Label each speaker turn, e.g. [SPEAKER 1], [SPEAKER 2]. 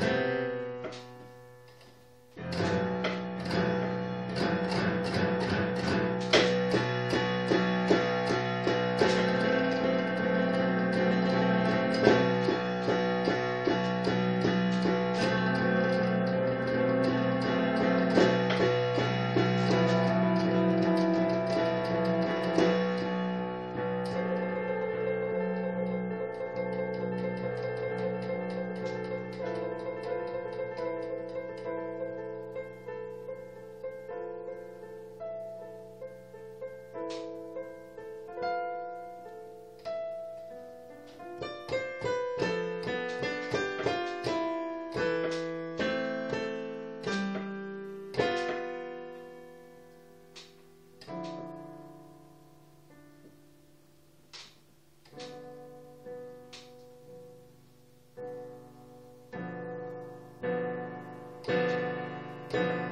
[SPEAKER 1] Bye. thank you